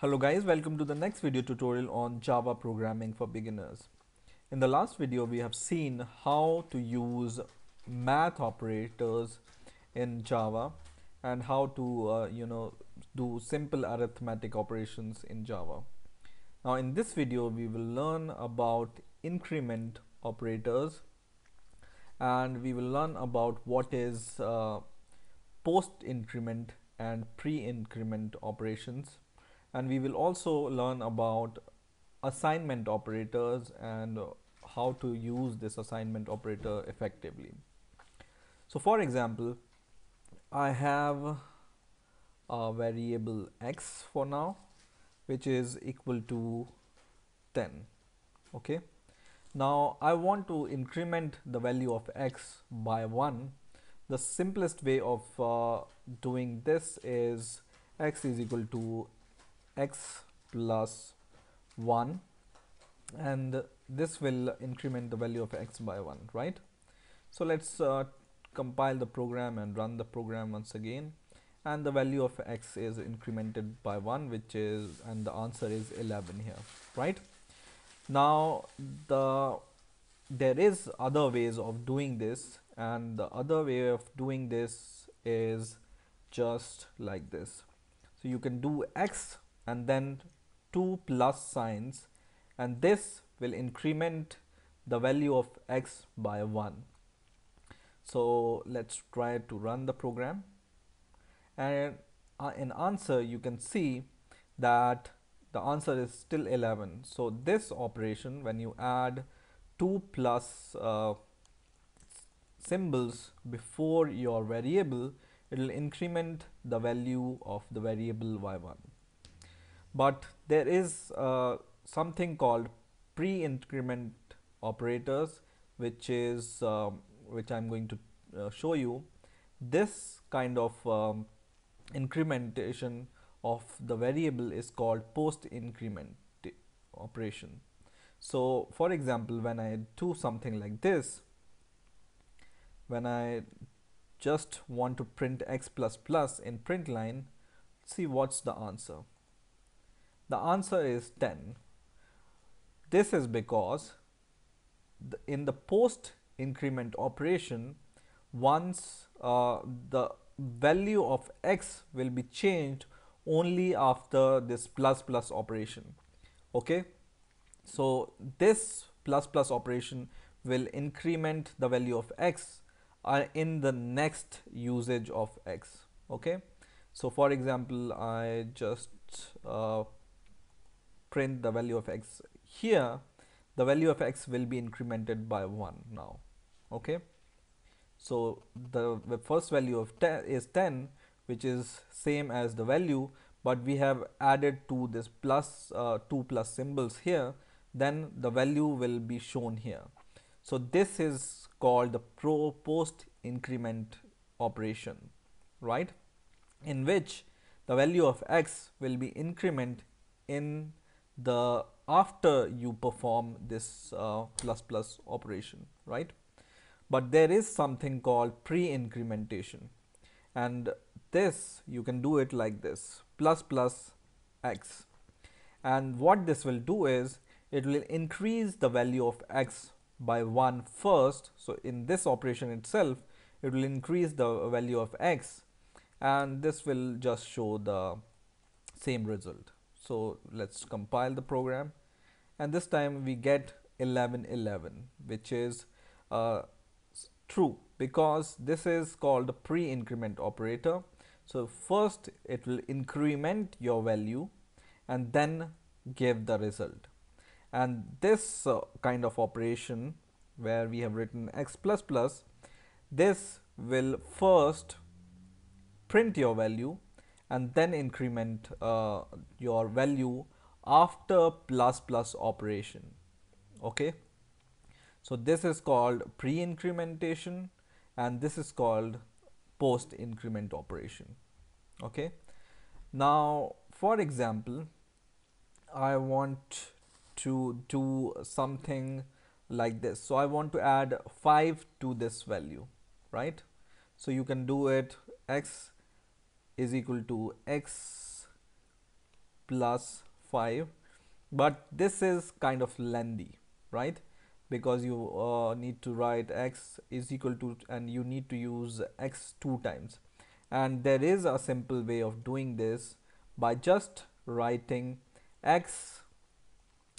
Hello guys, welcome to the next video tutorial on Java programming for beginners. In the last video we have seen how to use math operators in Java and how to uh, you know do simple arithmetic operations in Java. Now in this video we will learn about increment operators and we will learn about what is uh, post increment and pre increment operations and we will also learn about assignment operators and how to use this assignment operator effectively. So for example, I have a variable x for now which is equal to 10 okay now I want to increment the value of x by 1 the simplest way of uh, doing this is x is equal to x plus 1 and this will increment the value of x by 1 right? So let's uh, compile the program and run the program once again. And the value of x is incremented by 1 which is and the answer is 11 here right? Now the there is other ways of doing this and the other way of doing this is just like this. So you can do x and then two plus signs and this will increment the value of x by 1 so let's try to run the program. And uh, in answer you can see that the answer is still 11 so this operation when you add 2 plus uh, symbols before your variable it will increment the value of the variable y1 but there is uh, something called pre-increment operators which is um, which I'm going to uh, show you. This kind of um, incrementation of the variable is called post increment operation. So for example when I do something like this when I just want to print x plus plus in print line see what's the answer the answer is 10 this is because the, in the post increment operation once uh, the value of x will be changed only after this plus plus operation. Okay? So this plus plus operation will increment the value of x uh, in the next usage of x. Okay? So for example I just uh, print the value of x here the value of x will be incremented by 1 now okay? So the, the first value of 10 is 10 which is same as the value but we have added to this plus uh, 2 plus symbols here then the value will be shown here. So this is called the pro post increment operation right? In which the value of x will be increment in the after you perform this uh, plus plus operation right? But there is something called pre-incrementation. And this you can do it like this plus plus x. And what this will do is it will increase the value of x by 1 first. So in this operation itself it will increase the value of x. And this will just show the same result so let's compile the program. And this time we get 11 11 which is uh, true because this is called the pre-increment operator. So first it will increment your value and then give the result. And this uh, kind of operation where we have written x plus plus this will first print your value and then increment uh, your value after plus plus operation. Okay? So this is called pre-incrementation and this is called post increment operation. Okay? Now for example I want to do something like this. So I want to add 5 to this value right? So you can do it x is equal to x plus 5 but this is kind of lengthy right? Because you uh, need to write x is equal to and you need to use x two times. And there is a simple way of doing this by just writing x.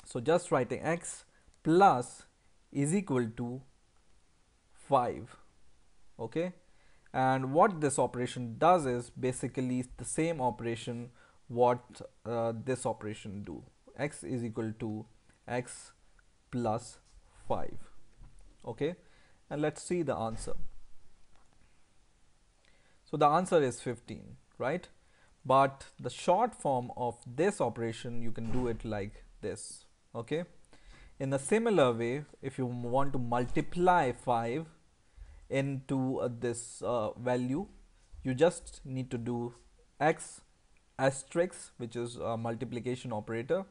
So just writing x plus is equal to 5 okay and what this operation does is basically the same operation what uh, this operation do. X is equal to x plus 5 okay? And let's see the answer. So the answer is 15 right? But the short form of this operation you can do it like this. Okay? In a similar way if you want to multiply 5 into uh, this uh, value you just need to do x asterisk which is a multiplication operator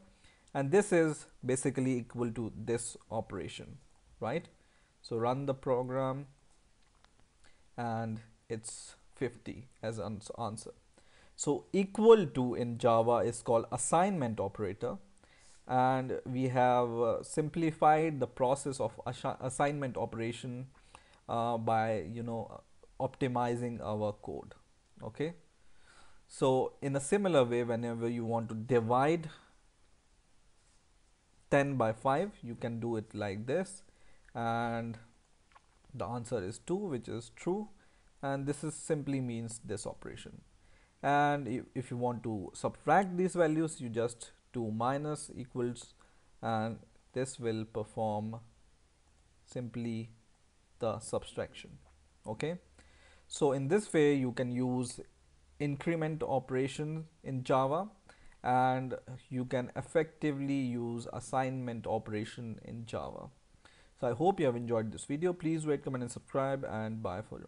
and this is basically equal to this operation right? So run the program and it's 50 as an answer. So equal to in java is called assignment operator and we have uh, simplified the process of assignment operation uh, by you know optimizing our code okay? So in a similar way whenever you want to divide 10 by 5 you can do it like this. And the answer is 2 which is true. And this is simply means this operation. And if you want to subtract these values you just do minus equals and this will perform simply the subtraction okay? So in this way you can use increment operation in java and you can effectively use assignment operation in java. So i hope you have enjoyed this video. Please rate comment and subscribe and bye for